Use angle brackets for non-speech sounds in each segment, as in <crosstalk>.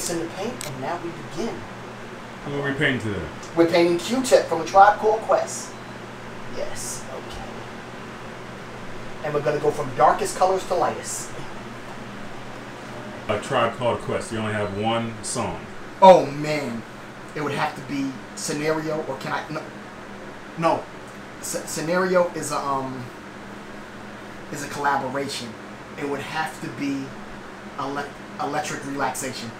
mix in the paint, and now we begin. Who are we painting today? We're painting Q-Tip from a Tribe Called Quest. Yes, okay. And we're gonna go from darkest colors to lightest. A Tribe Called Quest. You only have one song. Oh man, it would have to be scenario, or can I? No, no. S- scenario is a um is a collaboration. It would have to be ele- electric relaxation.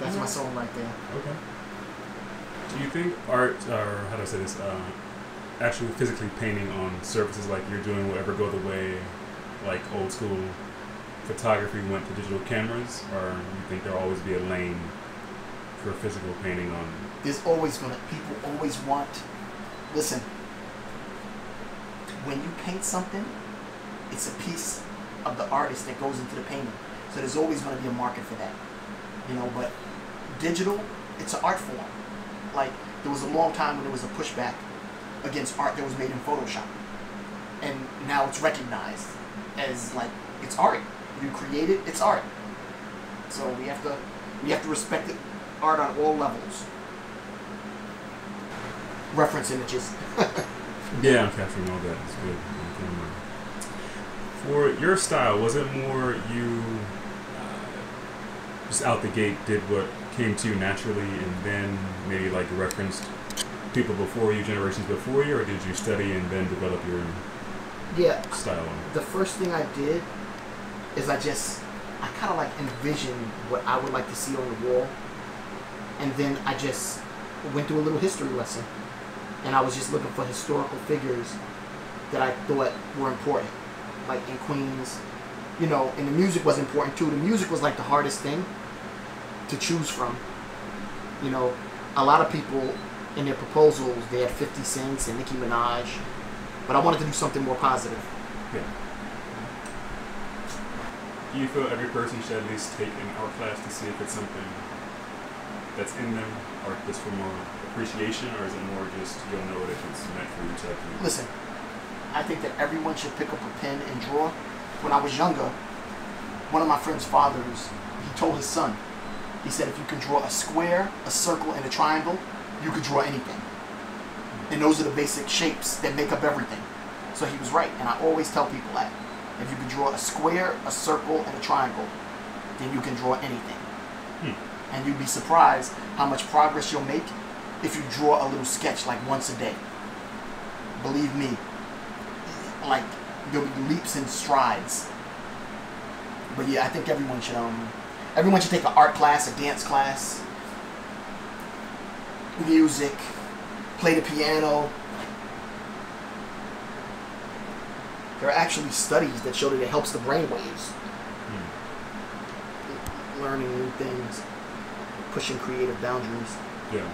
That's my song right there. Okay. Do you think art, or how do I say this, uh, actually physically painting on surfaces like you're doing will ever go the way like old school photography went to digital cameras, or you think there'll always be a lane for physical painting on? There's always gonna people always want. Listen, when you paint something, it's a piece of the artist that goes into the painting. So there's always gonna be a market for that, you know. But digital, it's an art form. Like there was a long time when there was a pushback against art that was made in Photoshop, and now it's recognized as like it's art. You create it, it's art. So we have to we have to respect it, art on all levels. Reference images. <laughs> Yeah, I'm capturing all that. It's good. For your style, was it more you just out the gate did what came to you naturally, and then maybe like referenced people before you, generations before you, or did you study and then develop your own Yeah, style? the first thing I did is I just I kind of like envisioned what I would like to see on the wall, and then I just went through a little history lesson, and I was just looking for historical figures that I thought were important, like in Queens, you know, and the music was important too. The music was like the hardest thing to choose from. You know, a lot of people in their proposals they had 50 Cent and Nicki Minaj, but I wanted to do something more positive. Yeah. Do you feel every person should at least take an art class to see if it's something that's in them, or just for more appreciation, or is it more just you'll know it if it's meant for you type thing? Listen, I think that everyone should pick up a pen and draw. When I was younger, one of my friend's fathers, he told his son, he said, if you can draw a square, a circle, and a triangle, you could draw anything. And those are the basic shapes that make up everything. So he was right, and I always tell people that. If you can draw a square, a circle, and a triangle, then you can draw anything. Hmm. And you'd be surprised how much progress you'll make if you draw a little sketch like once a day. Believe me, like there'll be leaps and strides. But yeah, I think everyone should um everyone should take an art class, a dance class, music, play the piano. There are actually studies that show that it helps the brain waves. Learning new things, pushing creative boundaries. Yeah.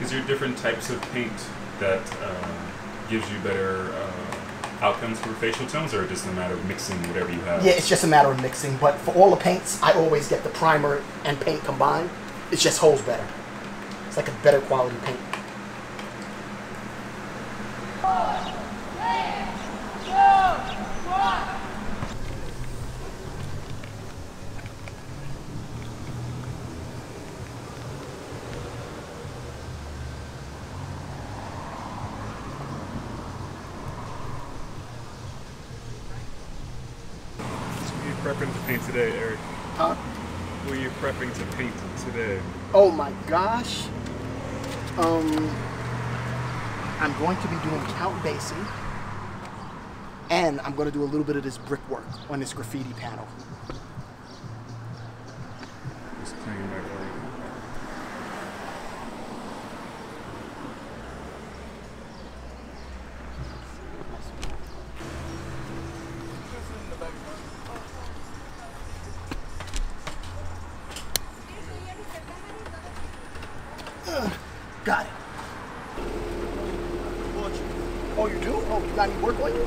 Is there are different types of paint that uh, gives you better uh, outcomes for facial tones, or just a matter of mixing whatever you have? Yeah, it's just a matter of mixing. But for all the paints, I always get the primer and paint combined. It just holds better. It's like a better quality paint. Prepping to paint today, Eric? Huh? What are you prepping to paint today? Oh my gosh. Um, I'm going to be doing Count Basie, and I'm going to do a little bit of this brickwork on this graffiti panel. Just playing my part. Got it. Oh, you do? Oh, you got any work on you?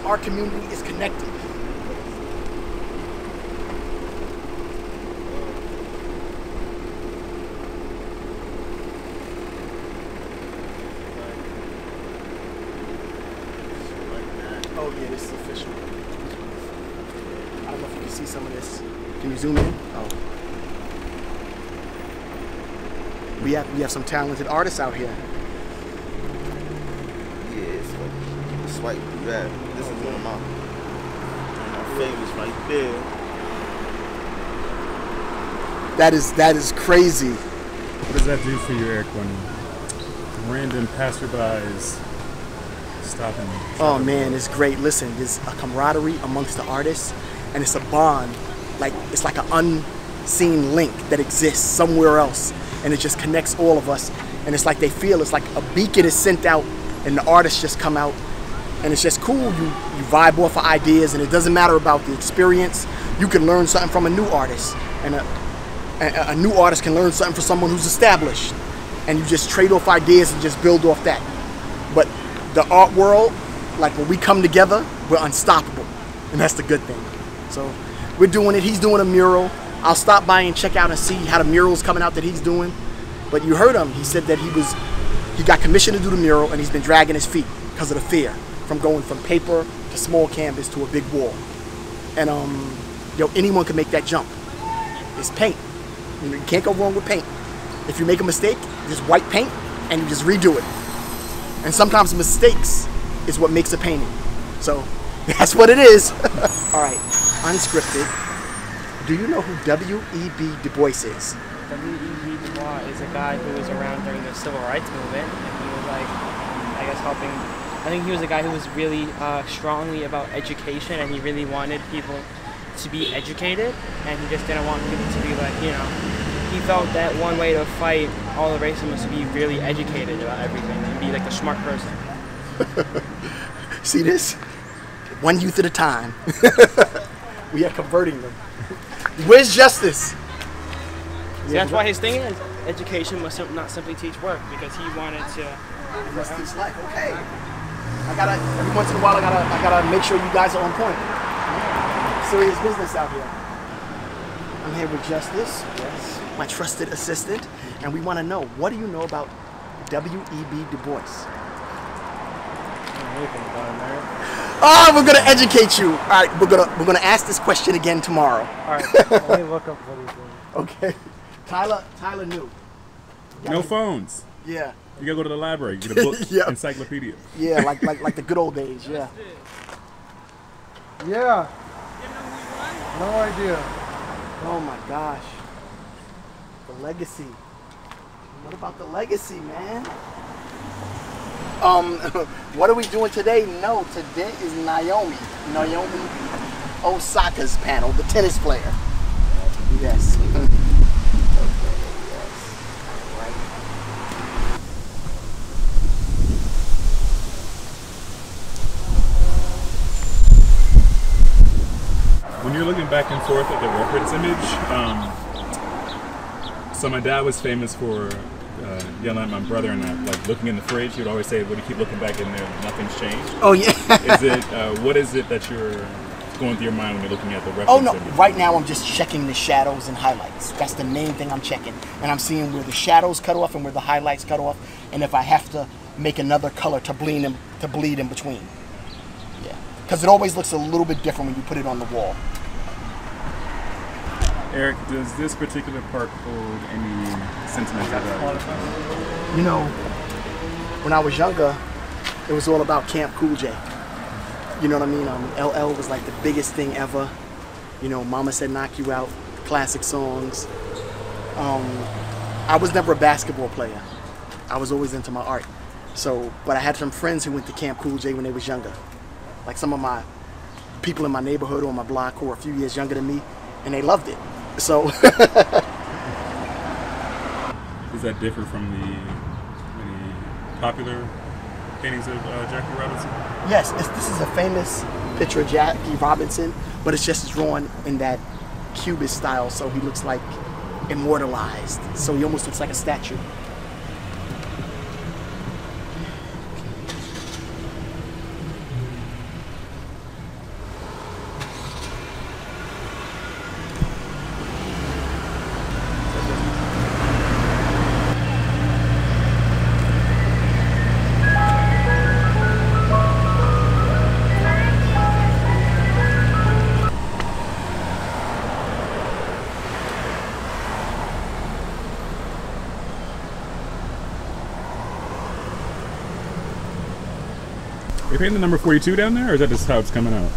Art community is connected. Oh yeah, this is official. I don't know if you can see see some of this. Can you zoom in? Oh. We have we have some talented artists out here. Yeah, so swipe through that. This is one of my, one of my favorites right there. That is that is crazy. What does that do for you, Eric, when random passerbys stop and Oh man, it's great. Listen, there's a camaraderie amongst the artists, and it's a bond. Like it's like an unseen link that exists somewhere else, and it just connects all of us. And it's like they feel it's like a beacon is sent out, and the artists just come out, and it's just cool. You you vibe off of ideas, and it doesn't matter about the experience. You can learn something from a new artist, and a, a, a new artist can learn something from someone who's established, and you just trade off ideas and just build off that. But the art world, like when we come together, we're unstoppable, and that's the good thing. So we're doing it. He's doing a mural. I'll stop by and check out and see how the mural's coming out that he's doing. But you heard him. He said that he was he got commissioned to do the mural, and he's been dragging his feet because of the fear from going from paper to small canvas to a big wall. And um, yo, anyone can make that jump. It's paint. You, know, you can't go wrong with paint. If you make a mistake, just white paint and you just redo it. And sometimes mistakes is what makes a painting. So <laughs> that's what it is. <laughs> All right, unscripted. Do you know who W.E.B. Du Bois is? W.E.B. Du Bois is a guy who was around during the civil rights movement, and he was like, I guess, helping. I think he was a guy who was really uh, strongly about education, and he really wanted people to be educated, and he just didn't want people to be like, you know, he felt that one way to fight all the racism was to be really educated about everything and be like a smart person. <laughs> See this? One youth at a time. <laughs> we are converting them. Where's justice? So that's why his thing is education must not simply teach work because he wanted to. Must teach life. Okay. I gotta every once in a while. I gotta I gotta make sure you guys are on point. Serious business out here. I'm here with Justice, yes, my trusted assistant, and we want to know what do you know about W.E.B. Du Bois? Oh, we're gonna educate you. All right, we're gonna we're gonna ask this question again tomorrow. All right, <laughs> let me look up what he's doing. Okay. Tyler Tyler knew. no phones? Yeah. You gotta go to the library, get a book, <laughs> Yeah. encyclopedia. Yeah, like like like the good old days. Yeah. Yeah. No idea. Oh my gosh. The legacy. What about the legacy, man? Um, <laughs> what are we doing today? No, today is Naomi. Naomi Osaka's panel, the tennis player. Yes. All right. When you're looking back and forth at the reference image, um, so my dad was famous for uh, yelling at my brother and I, like looking in the fridge. He would always say, "What do you keep looking back in there? Nothing's changed." Oh yeah. Is it uh, what is it that you're going through your mind when you're looking at the reference Oh no! image? Right now, I'm just checking the shadows and highlights. That's the main thing I'm checking, and I'm seeing where the shadows cut off and where the highlights cut off, and if I have to make another color to bleed in to bleed in between. Yeah, because it always looks a little bit different when you put it on the wall. Eric, does this particular park hold any sentimental value? You know, when I was younger, it was all about Camp Cool J. You know what I mean? Um, LL was like the biggest thing ever. You know, Mama said knock you out, classic songs. Um, I was never a basketball player. I was always into my art. So, but I had some friends who went to Camp Cool J when they was younger. Like some of my people in my neighborhood or my block who were a few years younger than me, and they loved it. So, <laughs> Does that differ from the any popular paintings of uh, Jackie Robinson? Yes, it's, this is a famous picture of Jackie Robinson, but it's just drawn in that cubist style, so he looks like immortalized. So he almost looks like a statue. Painting the number 42 down there, or is that just how it's coming out?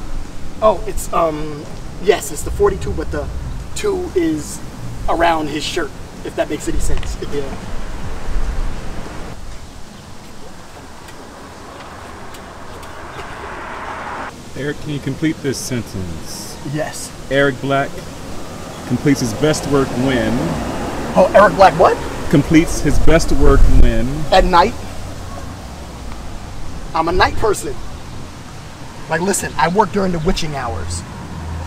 Oh, it's um, yes, it's the 42, but the two is around his shirt. If that makes any sense. Yeah. Eric, can you complete this sentence? Yes. Eric Black completes his best work when Oh, Eric Black, what? completes his best work when At night. I'm a night person. Like, listen, I work during the witching hours.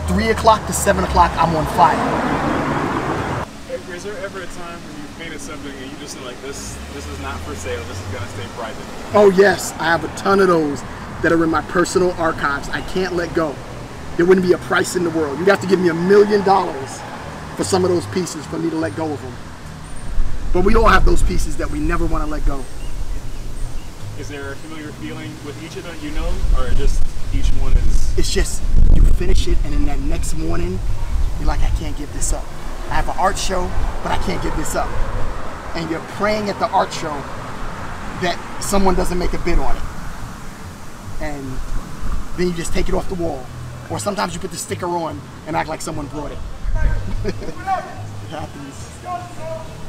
Three o'clock to seven o'clock, I'm on fire. Is there ever a time when you painted something and you just are like this? This is not for sale. This is gonna stay private. Oh yes, I have a ton of those that are in my personal archives. I can't let go. There wouldn't be a price in the world. You'd have to give me a million dollars for some of those pieces for me to let go of them. But we all have those pieces that we never want to let go. Is there a familiar feeling with each of them? You know, or just each one is? It's just you finish it, and then that next morning, you're like, I can't give this up. I have an art show, but I can't give this up. And you're praying at the art show that someone doesn't make a bid on it. And then you just take it off the wall. Or sometimes you put the sticker on and act like someone brought it. <laughs> it happens.